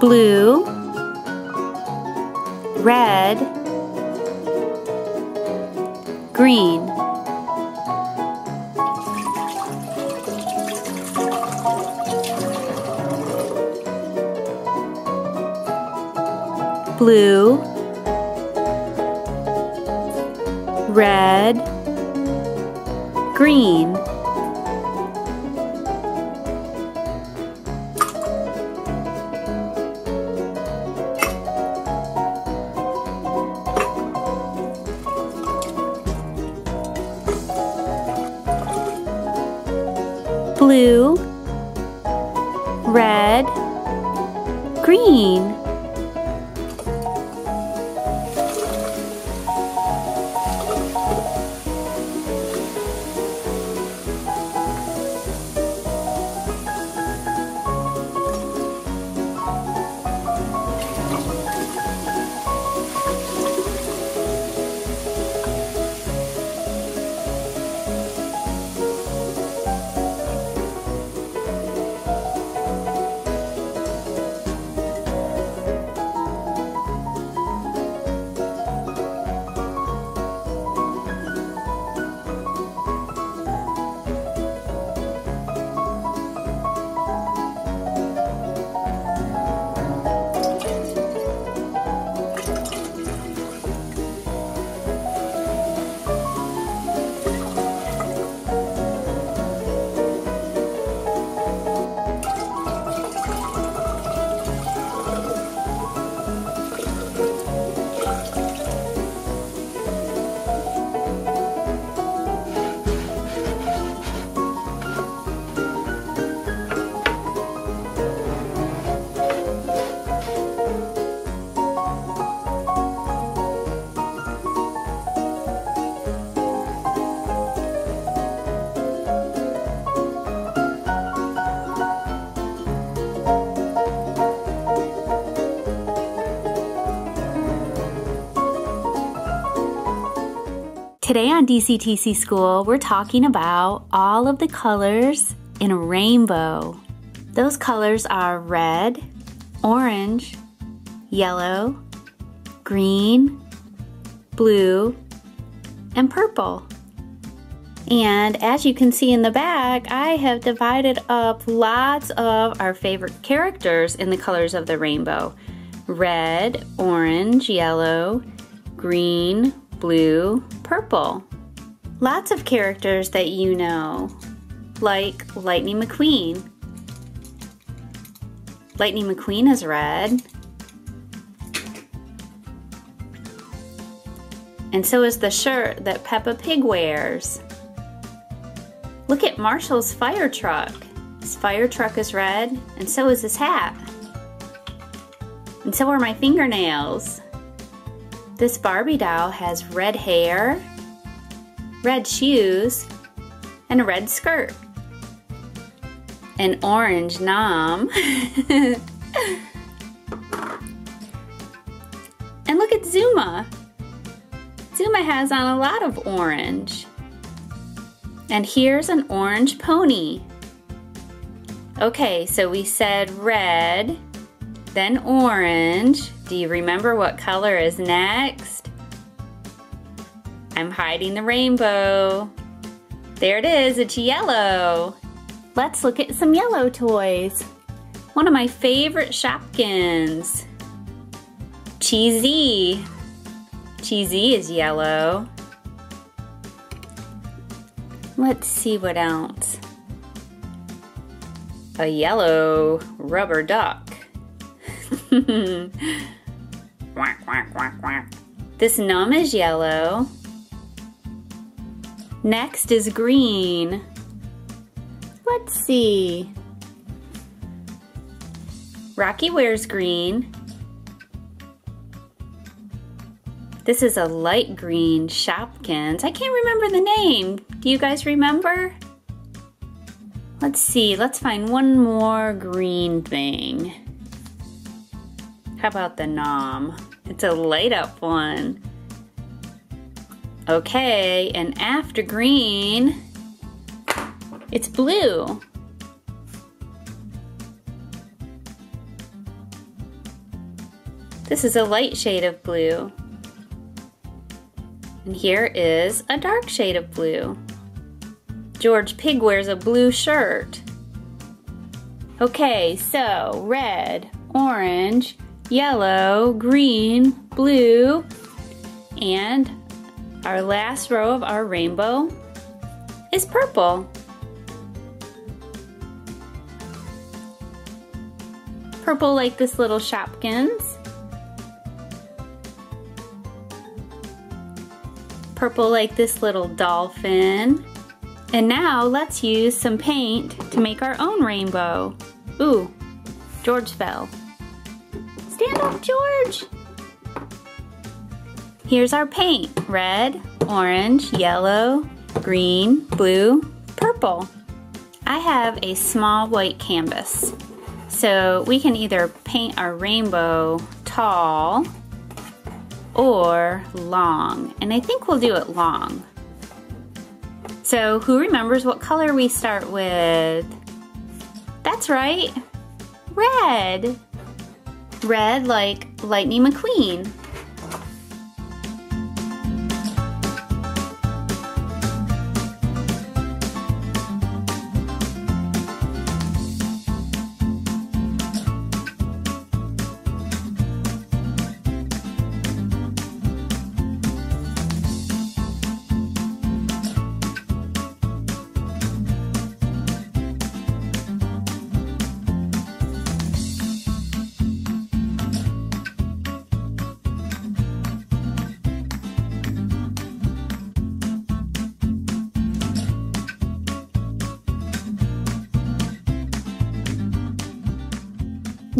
blue, red, green. Blue, red, green. Blue, red, green. Today on DCTC School, we're talking about all of the colors in a rainbow. Those colors are red, orange, yellow, green, blue, and purple. And as you can see in the back, I have divided up lots of our favorite characters in the colors of the rainbow. Red, orange, yellow, green, blue, purple. Lots of characters that you know, like Lightning McQueen. Lightning McQueen is red. And so is the shirt that Peppa Pig wears. Look at Marshall's fire truck. His fire truck is red, and so is his hat. And so are my fingernails. This Barbie doll has red hair, red shoes, and a red skirt. An orange nom. and look at Zuma. Zuma has on a lot of orange. And here's an orange pony. Okay, so we said red, then orange. Do you remember what color is next? I'm hiding the rainbow. There it is, it's yellow. Let's look at some yellow toys. One of my favorite Shopkins. Cheesy. Cheesy is yellow. Let's see what else. A yellow rubber duck. Quack, quack, quack, quack. This num is yellow. Next is green. Let's see. Rocky wears green. This is a light green Shopkins. I can't remember the name. Do you guys remember? Let's see, let's find one more green thing. How about the Nom? It's a light up one. Okay, and after green, it's blue. This is a light shade of blue. And here is a dark shade of blue. George Pig wears a blue shirt. Okay, so red, orange, yellow, green, blue, and our last row of our rainbow is purple. Purple like this little Shopkins. Purple like this little dolphin. And now let's use some paint to make our own rainbow. Ooh, George fell. Stand up, George! Here's our paint. Red, orange, yellow, green, blue, purple. I have a small white canvas. So we can either paint our rainbow tall or long. And I think we'll do it long. So who remembers what color we start with? That's right, red. Red like Lightning McQueen.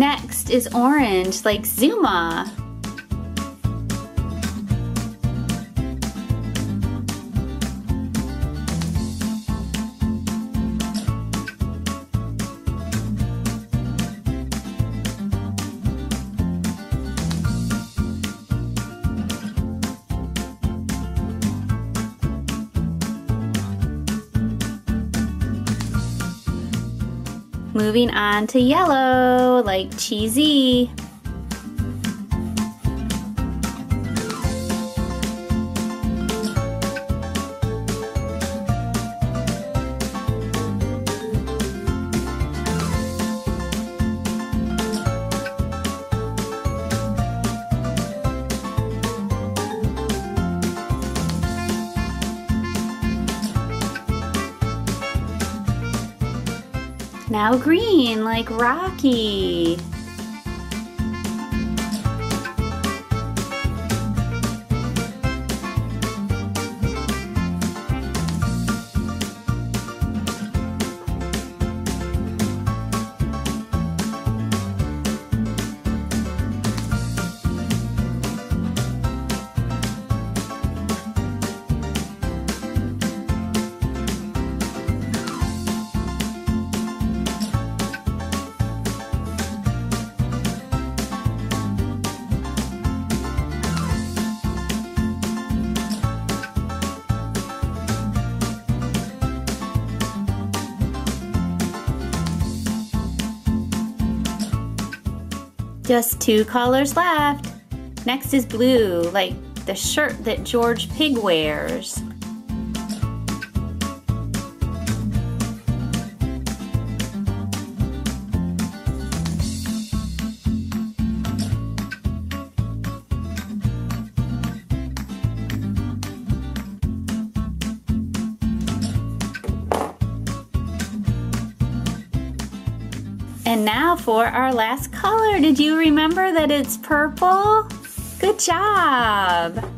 Next is orange, like Zuma. Moving on to yellow, like cheesy. Now green, like Rocky. Just two colors left. Next is blue, like the shirt that George Pig wears. And now for our last color. Did you remember that it's purple? Good job!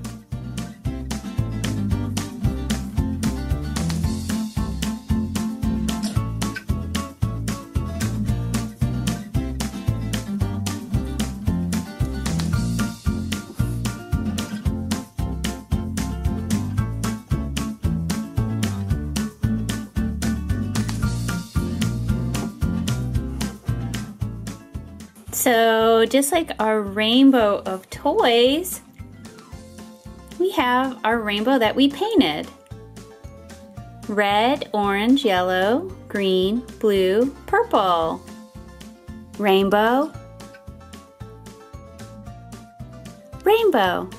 So just like our rainbow of toys, we have our rainbow that we painted. Red, orange, yellow, green, blue, purple. Rainbow. rainbow.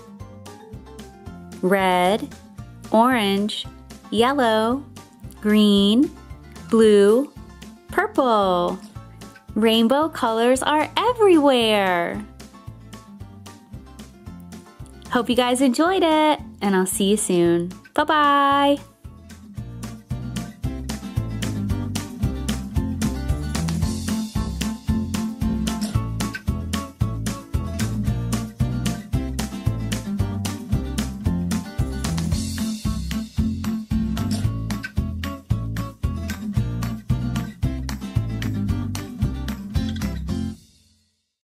Red, orange, yellow, green, blue, purple. Rainbow colors are everywhere. Hope you guys enjoyed it, and I'll see you soon. Bye bye.